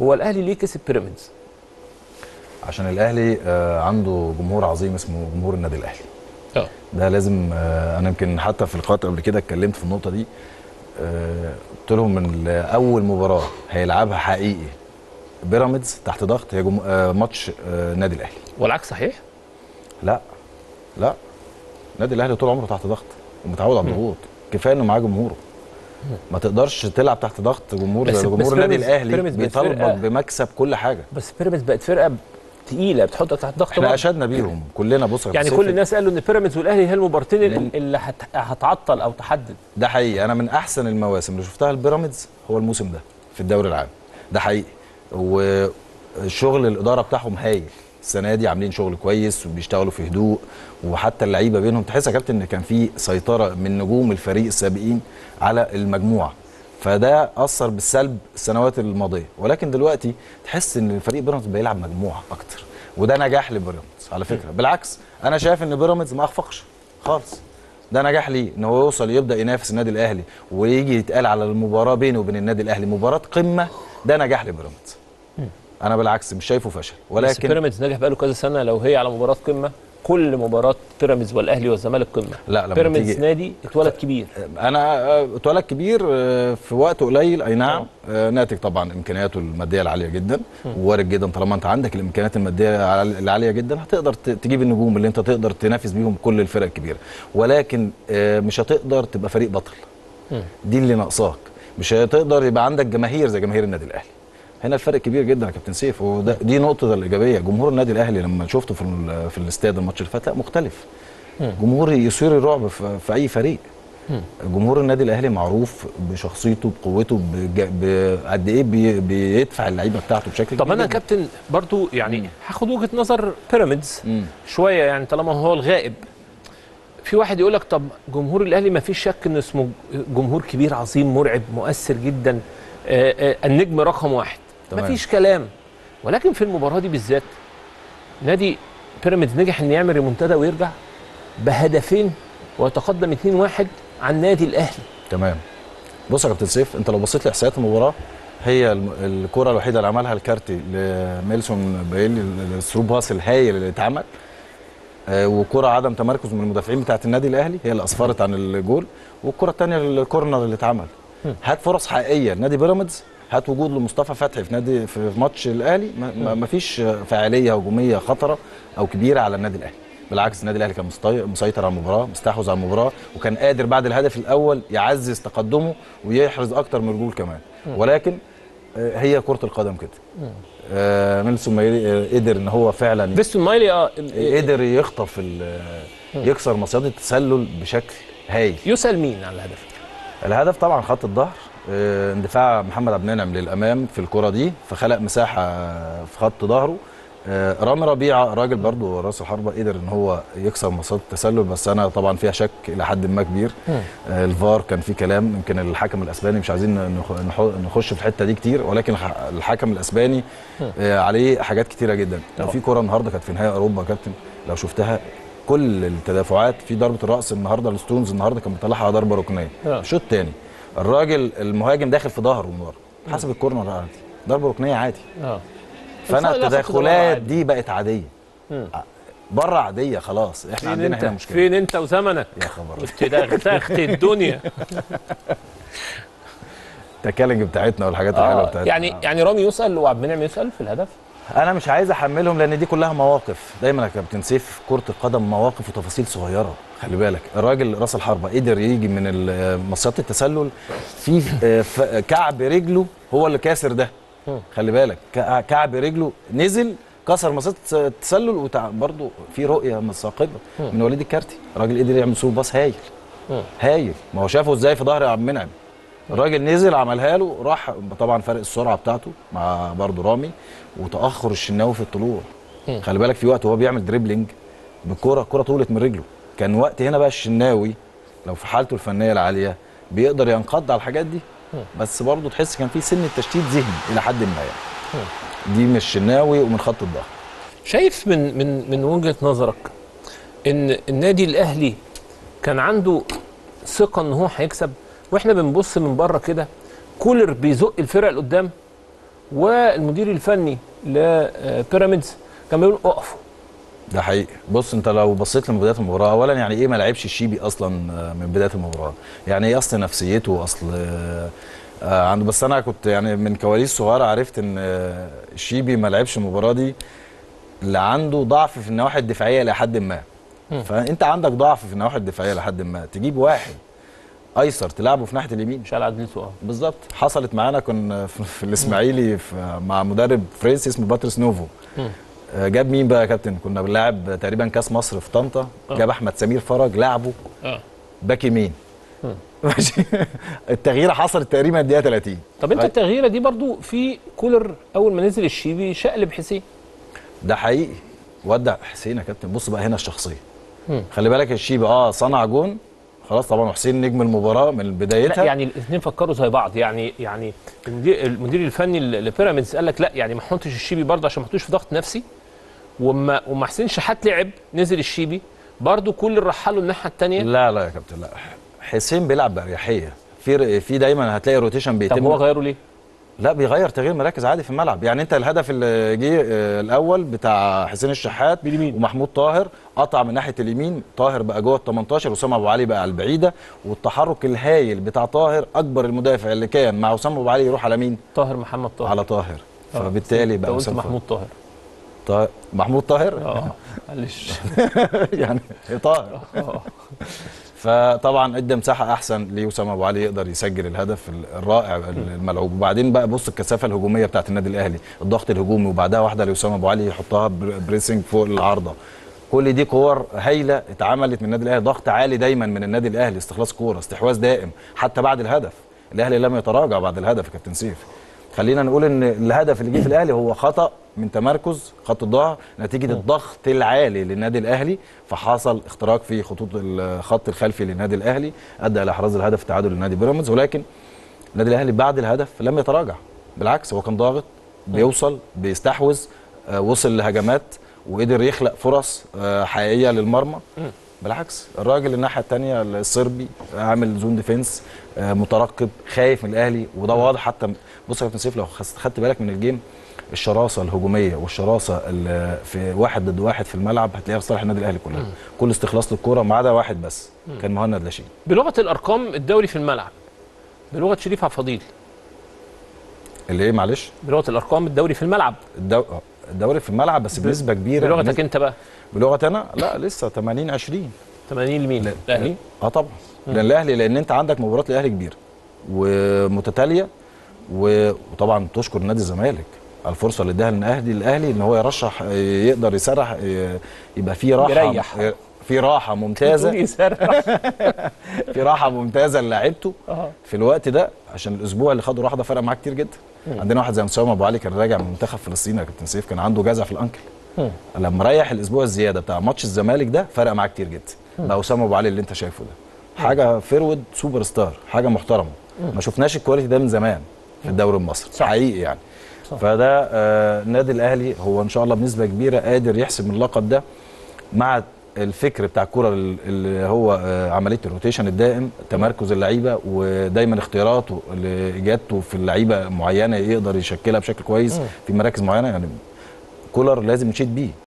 هو الأهلي ليه كسب بيراميدز؟ عشان الأهلي آه، عنده جمهور عظيم اسمه جمهور النادي الأهلي. آه. ده لازم آه، أنا يمكن حتى في لقاءات قبل كده اتكلمت في النقطة دي آه، قلت لهم من أول مباراة هيلعبها حقيقي بيراميدز تحت ضغط هي ماتش النادي الأهلي. والعكس صحيح؟ لا لا. النادي الأهلي طول عمره تحت ضغط ومتعود على الضغوط. كفاية إنه معاه جمهوره. ما تقدرش تلعب تحت ضغط جمهور زي جمهور النادي الأهلي بيطالبك بمكسب كل حاجة. بس بيراميدز بقت فرقة تقيلة بتحطك تحت ضغط إحنا. أشدنا بيهم كلنا بص يعني كل الناس قالوا إن بيراميدز والأهلي هي المباراتين اللي, اللي هت... هتعطل أو تحدد. ده حقيقي. أنا من أحسن المواسم اللي شفتها البيراميدز هو الموسم ده في الدوري العام. ده حقيقي. وشغل الإدارة بتاعهم هايل. السنة دي عاملين شغل كويس وبيشتغلوا في هدوء. وحتى اللعيبة بينهم تحس يا كابتن إن كان في سيطرة من نجوم الفريق السابقين على المجموعة. فده أثر بالسلب السنوات الماضية. ولكن دلوقتي تحس إن الفريق بيراميدز بيلعب مجموعة أكتر. وده نجاح لبيراميدز على فكرة. بالعكس أنا شايف إن بيراميدز ما أخفقش خالص. ده نجاح ليه؟ إن هو يوصل يبدأ ينافس النادي الأهلي ويجي يتقال على المباراة بينه وبين النادي الأهلي مباراة قمة. ده نجاح لبيراميدز. أنا بالعكس مش شايفه فشل. ولكن بيراميدز نجح بقاله كذا سنة لو هي على مباراة قمة كل مباراة بيراميدز والأهلي والزمالك قمة. لا لما بيراميدز تيجي نادي اتولد كبير. أنا آه، اتولد كبير آه، في وقت قليل. أي نعم. آه، ناتج طبعا إمكانياته المادية العالية جدا. ووارد جدا طالما أنت عندك الإمكانيات المادية العال- العالية جدا. هتقدر تجيب النجوم اللي أنت تقدر تنافس بيهم كل الفرق الكبيرة. ولكن مش هتقدر تبقى فريق بطل. دي اللي ناقصاك. مش هتقدر يبقى عندك جماهير زي جماهير النادي الأهلي. هنا الفرق كبير جدا يا كابتن سيف وده دي نقطة الإيجابية. جمهور النادي الأهلي لما شفته في في الاستاد الماتش اللي فات لا مختلف. جمهور يثير الرعب في, في أي فريق. جمهور النادي الأهلي معروف بشخصيته بقوته بقد إيه بي بيدفع اللعيبة بتاعته بشكل طب أنا. كابتن برضو يعني هاخد وجهة نظر بيراميدز. شوية يعني طالما هو الغائب. في واحد يقول لك طب جمهور الأهلي ما فيش شك انه اسمه جمهور كبير عظيم مرعب مؤثر جدا. آه، آه، النجم رقم واحد. تمام. فيش كلام. ولكن في المباراة دي بالذات نادي بيراميدز نجح إن يعمل ريمونتادا ويرجع بهدفين ويتقدم 2-1 عن النادي الأهلي. تمام. بص يا كابتن سيف أنت لو بصيت لإحصائيات المباراة هي الكرة الوحيدة اللي عملها الكارتي لفيستون مايلي ال through pass الهايل اللي اتعمل. آه، وكرة عدم تمركز من المدافعين بتاعه النادي الأهلي هي اللي أسفرت عن الجول. والكرة الثانية ال corner اللي اتعمل. هات فرص حقيقية لنادي بيراميدز هات وجود لمصطفى فتحي في نادي في ماتش الأهلي. ما- فيش فاعلية هجومية خطرة أو كبيرة على النادي الأهلي. بالعكس النادي الأهلي كان مسيطر على المباراة مستحوذ على المباراة وكان قادر بعد الهدف الأول يعزز تقدمه ويحرز أكتر من جول كمان. ولكن آه، هي كرة القدم كده. آه، ميلسون مايلي آه، قدر إن هو فعلا فيستون مايلي آه ال- قدر يخطف يكسر مصيدة التسلل بشكل هايل. يسال مين على الهدف. الهدف طبعا خط الظهر. آه، اندفاع محمد عبد المنعم للأمام في الكرة دي فخلق مساحة في خط ظهره. آه، رامي ربيعة راجل برضو رأس الحربة قدر إن هو يكسر مصيدة التسلل بس أنا طبعا فيها شك إلى حد ما كبير. آه، الفار كان فيه كلام يمكن الحكم الأسباني مش عايزين نخش في الحتة دي كتير ولكن الح- الحكم الأسباني آه، عليه حاجات كتيرة جدا. في كرة النهارده كانت في نهائي أوروبا يا كابتن لو شفتها كل التدافعات في ضربة الرأس النهارده الستونز النهارده كان بيطلعها على ضربة ركنية. آه. شوط تاني. الراجل المهاجم داخل في ظهره من ورا حسب الكورنر عادي ضربة ركنية عادي. آه. فأنا التدخلات. دي بقت عادية. مم. بره عادية خلاص إحنا فين عندنا أنت؟ هنا مشكلة. فين أنت وزمنك؟ يا خبر. كنت دغدغت الدنيا. التكالنج بتاعتنا والحاجات الحلوة آه بتاعتنا. يعني يعني رامي يسأل وعبد المنعم يسأل في الهدف؟ أنا مش عايز احملهم لأن دي كلها مواقف. دايما يا كابتن سيف كرة القدم مواقف وتفاصيل صغيرة. خلي بالك الراجل راس الحربة قدر يجي من مصيدة التسلل في آه، كعب رجله هو اللي كاسر ده. خلي بالك كع- كعب رجله نزل كسر مصيدة التسلل وتع... برضه في رؤية مثاقبه من وليد الكارتي. الراجل قدر يعمل سوق باص هايل. هايل. ما هو شافه إزاي في ظهر عبد المنعم الراجل نزل عملها له راح طبعا فرق السرعة بتاعته مع برضه رامي وتأخر الشناوي في الطلوع. خلي بالك في وقت وهو بيعمل دريبلينج بالكرة الكرة طولت من رجله. كان وقت هنا بقى الشناوي لو في حالته الفنية العالية بيقدر ينقض على الحاجات دي. بس برضه تحس كان في سن تشتيت ذهني إلى حد ما يعني. دي من الشناوي ومن خط الظهر شايف من من من وجهة نظرك إن النادي الأهلي كان عنده ثقة إن هو هيكسب؟ وإحنا بنبص من بره كده كولر بيزق الفرق لقدام والمدير الفني لبيراميدز كان بيقول اقفوا. ده حقيقي. بص انت لو بصيت لمن بدايه المباراة اولا يعني إيه ما لعبش الشيبي أصلا آه، من بدايه المباراة؟ يعني إيه أصل نفسيته؟ أصل آه، آه، عنده بس أنا كنت يعني من كواليس صغيرة عرفت إن آه، الشيبي ما لعبش المباراة دي اللي عنده ضعف في النواحي الدفاعية لحد ما. فأنت عندك ضعف في النواحي الدفاعية لحد ما. تجيب واحد أيسر تلعبه في ناحية اليمين. مش على عدلته آه. بالظبط. حصلت معانا كنا في, الإسماعيلي مع مدرب فرنسي اسمه باتريس نوفو. مم. آه، جاب مين بقى يا كابتن؟ كنا بنلعب تقريبا كأس مصر في طنطا. آه. جاب أحمد سمير فرج لعبه. آه. back يمين. مم. ماشي التغيير حصلت تقريبا الدقيقة 30 طب أنت. التغييرة دي برضو في كولر أول ما نزل الشيبي شقلب حسين؟ ده حقيقي. ودع حسين يا كابتن. بص بقى هنا الشخصية. مم. خلي بالك الشيبي آه صنع جون. خلاص طبعا حسين نجم المباراة من لا بدايتها يعني الاثنين فكروا زي بعض. يعني يعني المدير, المدير الفني لبيراميدز قال لك لا يعني ما احطش الشيبي برضه عشان ما احطوش في ضغط نفسي. وما وما حسين شحات لعب نزل الشيبي. برضه كل رحله الناحية الثانية لا لا يا كابتن لا. حسين بيلعب بأريحية. في في دايما هتلاقي rotation طب بيتم. هو غيره ليه؟ لا بيغير تغيير مراكز عادي في الملعب. يعني انت الهدف اللي جه آه، الأول بتاع حسين الشحات باليمين. ومحمود طاهر قطع من ناحية اليمين طاهر بقى جوه ال 18 وسام أبو علي بقى على البعيدة والتحرك الهايل بتاع طاهر اجبر المدافع اللي كان مع وسام أبو علي يروح على مين؟ طاهر محمد طاهر. على طاهر. آه. فبالتالي بقى قلت وسام محمود طاهر. طاهر محمود طاهر؟ آه معلش. يعني طاهر. آه. فطبعا ادى مساحه أحسن لوسام أبو علي يقدر يسجل الهدف الرائع الملعوب. وبعدين بقى بص الكثافة الهجومية بتاعت النادي الأهلي الضغط الهجومي وبعدها واحدة لوسام أبو علي يحطها بر- pressing فوق العارضة. كل دي كور هايلة اتعملت من النادي الأهلي ضغط عالي دايما من النادي الأهلي استخلاص كورة استحواذ دائم حتى بعد الهدف. الأهلي لم يتراجع بعد الهدف يا كابتن سيف. خلينا نقول إن الهدف اللي جه في الأهلي هو خطأ من تمركز خط الظهر نتيجة الضغط العالي للنادي الأهلي فحصل اختراق في خطوط الخط الخلفي للنادي الأهلي أدى إلى احراز الهدف التعادل لنادي بيراميدز ولكن النادي الأهلي بعد الهدف لم يتراجع. بالعكس هو كان ضاغط بيوصل بيستحوذ آه، وصل لهجمات وقدر يخلق فرص آه، حقيقية للمرمى. بالعكس الراجل الناحية الثانية الصربي عامل zone defense آه، مترقب خايف من الأهلي وده واضح حتى بص يا كابتن سيف لو خدت بالك من ال game الشراسة الهجومية والشراسة في واحد ضد واحد في الملعب هتلاقيها في صالح النادي الأهلي كلها. كل استخلاص للكورة ما عدا واحد بس كان مهند لاشين بلغة الأرقام الدوري في الملعب بلغة شريف عبد الفضيل اللي إيه معلش؟ بلغة الأرقام الدوري في الملعب. الدو... الدوري في الملعب بس بنسبة كبيرة بلغتك انت بقى. بلغتي أنا؟ لا لسه 80 20 80 لمين؟ لا. الاهلي آه طبعا. لأن الأهلي لأن أنت عندك مباراة الاهلي كبيرة ومتتالية وطبعا تشكر نادي الزمالك الفرصة اللي اداها للاهلي الأهلي إن هو يرشح يقدر يسرح يبقى في راحة. يريح. في راحة ممتازة. في راحة ممتازة للاعيبته آه في الوقت ده عشان الأسبوع اللي خده راحه ده فرق معاه كتير جدا. عندنا واحد زي وسام أبو علي كان راجع من منتخب فلسطين يا كابتن سيف كان عنده جزع في ال ankle. لما ريح الأسبوع الزيادة بتاع ماتش الزمالك ده فرق معاه كتير جدا. بقى وسام أبو علي اللي أنت شايفه ده. حاجة فيرود سوبر ستار حاجة محترمة. ما شفناش ال quality ده من زمان في الدوري المصري. حقيقي يعني. صح. فده آه النادي الأهلي هو إن شاء الله بنسبة كبيرة قادر يحسم اللقب ده مع الفكر بتاع الكورة اللي هو آه، عملية ال rotation الدائم تمركز اللعيبة ودايما اختياراته لإجابته في اللعيبة معينة يقدر يشكلها بشكل كويس في مراكز معينة يعني كولر لازم يشيد بيه.